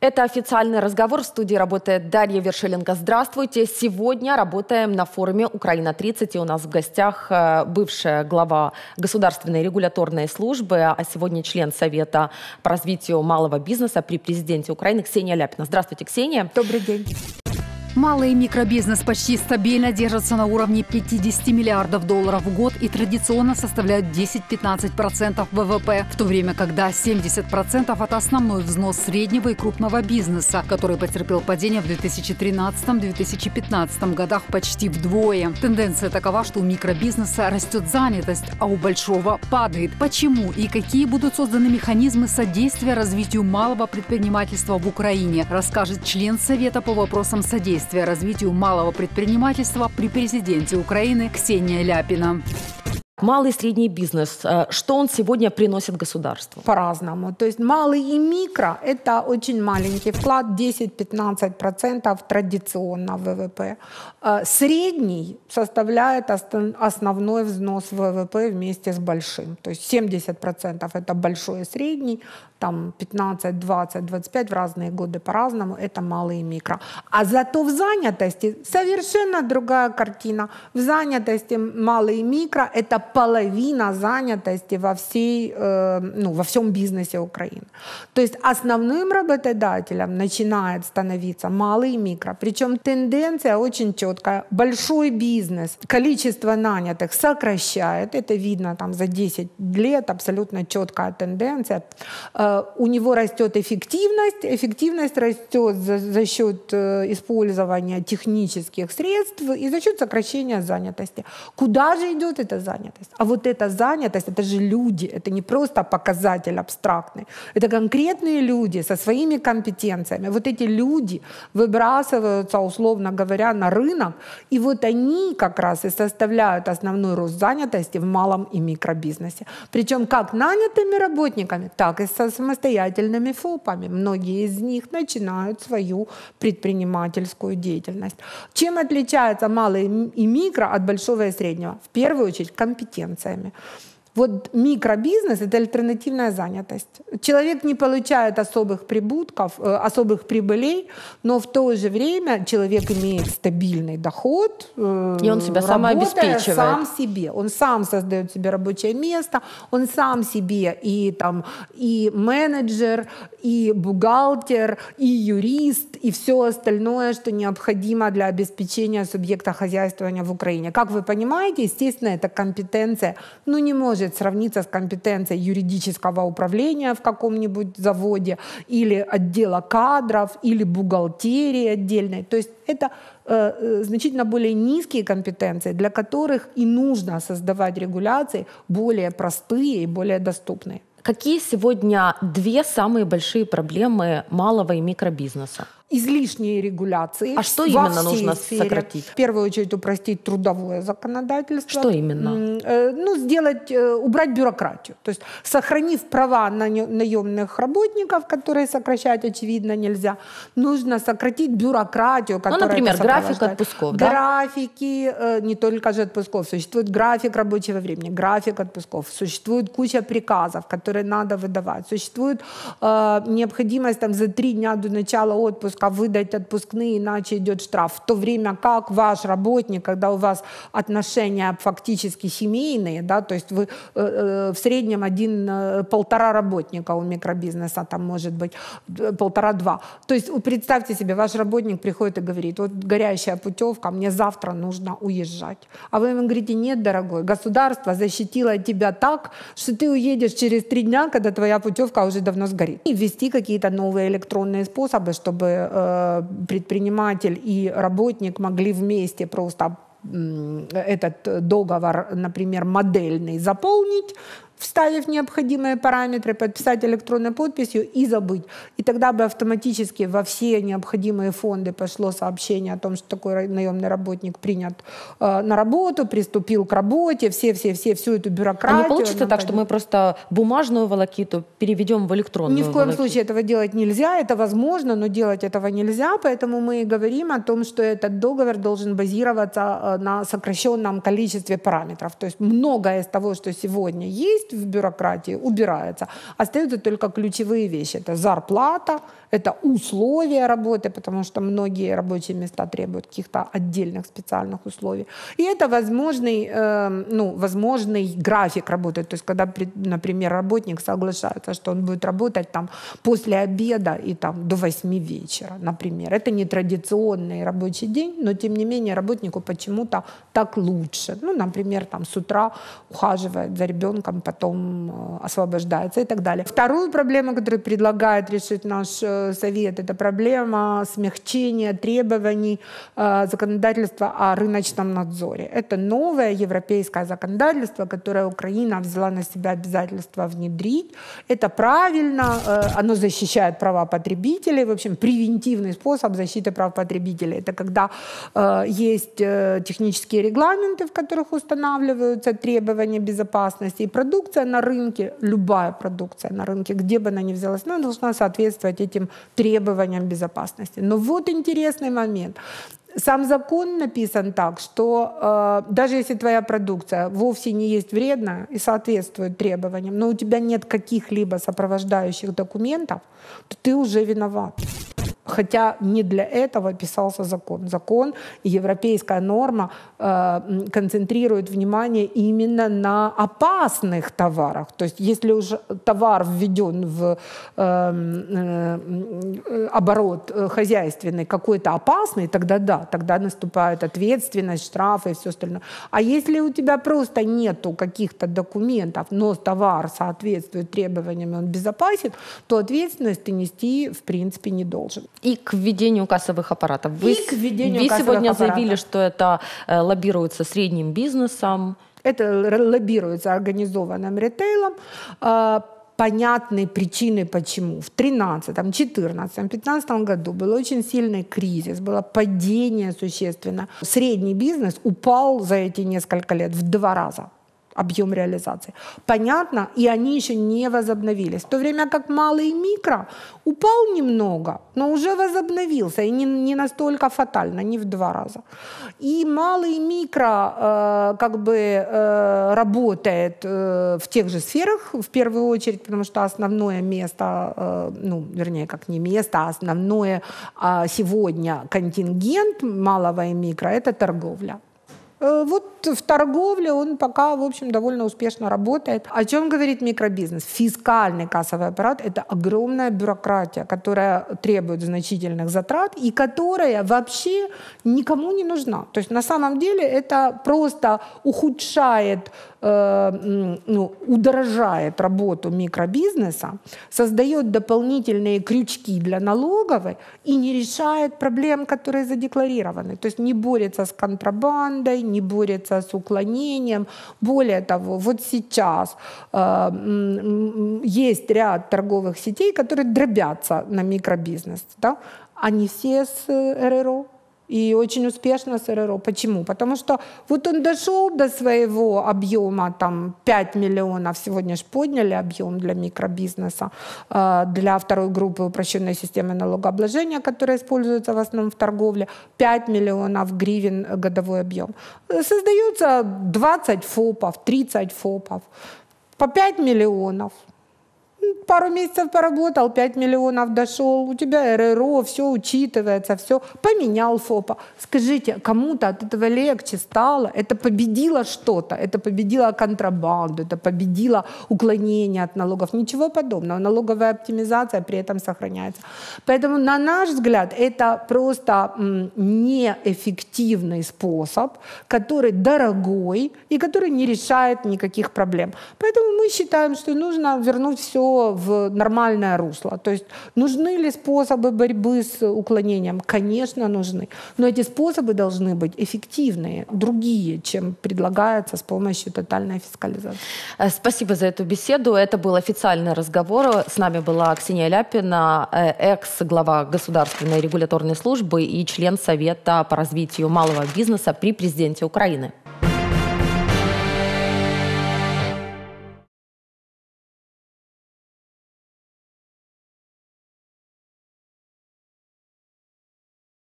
Это официальный разговор. В студии работает Дарья Вершеленко. Здравствуйте. Сегодня работаем на форуме «Украина-30». И у нас в гостях э, бывшая глава Государственной регуляторной службы, а сегодня член Совета по развитию малого бизнеса при президенте Украины Ксения Ляпина. Здравствуйте, Ксения. Добрый день. Малый микробизнес почти стабильно держится на уровне 50 миллиардов долларов в год и традиционно составляют 10-15% ВВП, в то время когда 70% от основной взнос среднего и крупного бизнеса, который потерпел падение в 2013-2015 годах почти вдвое. Тенденция такова, что у микробизнеса растет занятость, а у большого падает. Почему и какие будут созданы механизмы содействия развитию малого предпринимательства в Украине, расскажет член Совета по вопросам содействия содействия развитию малого предпринимательства при президенте Украины Ксения Ляпина. Малый и средний бизнес, э, что он сегодня приносит государству? По-разному. То есть малый и микро – это очень маленький вклад, 10-15% традиционно ВВП. Э, средний составляет основной взнос ВВП вместе с большим. То есть 70% это большой и средний, там 15, 20, 25 в разные годы по-разному, это малый и микро. А зато в занятости совершенно другая картина. В занятости малый и микро – это половина занятости во, всей, э, ну, во всем бизнесе Украины. То есть основным работодателем начинает становиться малый и микро. Причем тенденция очень четкая. Большой бизнес, количество нанятых сокращает. Это видно там за 10 лет, абсолютно четкая тенденция. Э, у него растет эффективность. Эффективность растет за, за счет э, использования технических средств и за счет сокращения занятости. Куда же идет эта занятость? Занятость. А вот эта занятость, это же люди, это не просто показатель абстрактный, это конкретные люди со своими компетенциями. Вот эти люди выбрасываются, условно говоря, на рынок, и вот они как раз и составляют основной рост занятости в малом и микробизнесе. Причем как нанятыми работниками, так и со самостоятельными ФОПами. Многие из них начинают свою предпринимательскую деятельность. Чем отличается малый и микро от большого и среднего? В первую очередь компетенция компетенциями. Вот микробизнес – это альтернативная занятость. Человек не получает особых прибытков, э, особых прибылей, но в то же время человек имеет стабильный доход. Э, И он себя сам обеспечивает. сам себе. Он сам создает себе рабочее место, он сам себе и, там, и менеджер, и бухгалтер, и юрист, и все остальное, что необходимо для обеспечения субъекта хозяйствования в Украине. Как вы понимаете, естественно, эта компетенция ну, не может сравниться с компетенцией юридического управления в каком-нибудь заводе или отдела кадров или бухгалтерии отдельной. То есть это э, э, значительно более низкие компетенции, для которых и нужно создавать регуляции более простые и более доступные. Какие сегодня две самые большие проблемы малого и микробизнеса? Излишние регуляции. А что именно нужно сфере. сократить? В первую очередь упростить трудовое законодательство. Что именно? Э, ну, сделать, э, убрать бюрократию. То есть сохранив права на наемных работников, которые сокращать, очевидно, нельзя, нужно сократить бюрократию, ну, которая Ну, например, график отпусков, да? Графики, э, не только же отпусков, существует график рабочего времени, график отпусков, существует куча приказов, которые надо выдавать, существует э, необходимость там за три дня до начала отпуска отпуска, выдать отпускные, иначе идет штраф. В то время как ваш работник, когда у вас отношения фактически семейные, да, то есть вы э, э в среднем один, э, полтора работника у микробизнеса там может быть, полтора-два. То есть представьте себе, ваш работник приходит и говорит, вот горящая путевка, мне завтра нужно уезжать. А вы ему говорите, нет, дорогой, государство защитило тебя так, что ты уедешь через три дня, когда твоя путевка уже давно сгорит. И ввести какие-то новые электронные способы, чтобы предприниматель и работник могли вместе просто этот договор, например, модельный заполнить, вставив необходимые параметры, подписать электронной подписью и забыть. И тогда бы автоматически во все необходимые фонды пошло сообщение о том, что такой наемный работник принят э, на работу, приступил к работе, все-все-все, всю эту бюрократию. А не получится так, что мы просто бумажную волокиту переведем в электронную Ни в коем волокиту. случае этого делать нельзя, это возможно, но делать этого нельзя, поэтому мы и говорим о том, что этот договор должен базироваться э, на сокращенном количестве параметров. То есть многое из того, что сегодня есть, есть в бюрократии, убирается. Остаются только ключевые вещи. Это зарплата, это условия работы, потому что многие рабочие места требуют каких-то отдельных специальных условий. И это возможный, э, ну, возможный график работы. То есть когда, например, работник соглашается, что он будет работать там после обеда и там до 8 вечера, например. Это не традиционный рабочий день, но тем не менее работнику почему-то так лучше. Ну, например, там с утра ухаживает за ребенком, потом э, освобождается и так далее. Вторую проблему, которую предлагает решить наш э, совет. Это проблема смягчения требований э, законодательства о рыночном надзоре. Это новое европейское законодательство, которое Украина взяла на себя обязательство внедрить. Это правильно, оно защищает права потребителей. В общем, превентивный способ защиты прав потребителей. Это когда есть технические регламенты, в которых устанавливаются требования безопасности, и продукция на рынке, любая продукция на рынке, где бы она ни взялась, она должна соответствовать этим требованиям безопасности. Но вот интересный момент. Сам закон написан так, что э, даже если твоя продукция вовсе не есть вредная и соответствует требованиям, но у тебя нет каких-либо сопровождающих документов, то ты уже виноват. Хотя не для этого писался закон. Закон и европейская норма э, концентрируют внимание именно на опасных товарах. То есть если уже товар введен в э, э, оборот э, хозяйственный какой-то опасный, тогда да, тогда наступает ответственность, штрафы и все остальное. А если у тебя просто нету каких-то документов, но товар соответствует требованиям, он безопасен, то ответственность ты нести в принципе не должен и к введению кассовых аппаратов. Вы, и к введению вы сегодня аппаратов. заявили, что это э, лоббируется средним бизнесом. Это лоббируется организованным ритейлом. Э, понятной причины почему. В 13, 14, 15 году был очень сильный кризис, было падение существенно. Средний бизнес упал за эти несколько лет в два раза объем реализации. Понятно, и они еще не возобновились. В то время как малый и микро упал немного, но уже возобновился, и не, не настолько фатально, не в два раза. И малый и микро э, как бы э, работает э, в тех же сферах, в первую очередь, потому что основное место, э, ну, вернее, как не место, а основное э, сегодня контингент малого и микро – это торговля. Э, вот в торговле он пока, в общем, довольно успешно работает. О чем говорит микробизнес? Фискальный кассовый аппарат – это огромная бюрократия, которая требует значительных затрат и которая вообще никому не нужна. То есть на самом деле это просто ухудшает Э, ну, удорожает работу микробизнеса, создает дополнительные крючки для налоговой и не решает проблем, которые задекларированы. То есть не борется с контрабандой, не борется с уклонением. Более того, вот сейчас э, есть ряд торговых сетей, которые дробятся на микробизнес. Да? Они все с РРО и очень успешно с. Почему? Потому что вот он дошел до своего объема, там 5 миллионов, сегодня же подняли объем для микробизнеса, э, для второй группы упрощенной системы налогообложения, которая используется в основном в торговле, 5 миллионов гривен годовой объем. Создается 20 ФОПов, 30 ФОПов по 5 миллионов пару месяцев поработал, 5 миллионов дошел, у тебя РРО, все учитывается, все, поменял ФОПа. Скажите, кому-то от этого легче стало? Это победило что-то, это победило контрабанду, это победило уклонение от налогов. Ничего подобного. Налоговая оптимизация при этом сохраняется. Поэтому, на наш взгляд, это просто неэффективный способ, который дорогой и который не решает никаких проблем. Поэтому мы считаем, что нужно вернуть все в нормальное русло. То есть нужны ли способы борьбы с уклонением? Конечно, нужны. Но эти способы должны быть эффективные, другие, чем предлагается с помощью тотальной фискализации. Э, спасибо за эту беседу. Это был официальный разговор. С нами была Ксения Ляпина, э, экс-глава Государственной регуляторной службы и член Совета по развитию малого бизнеса при президенте Украины.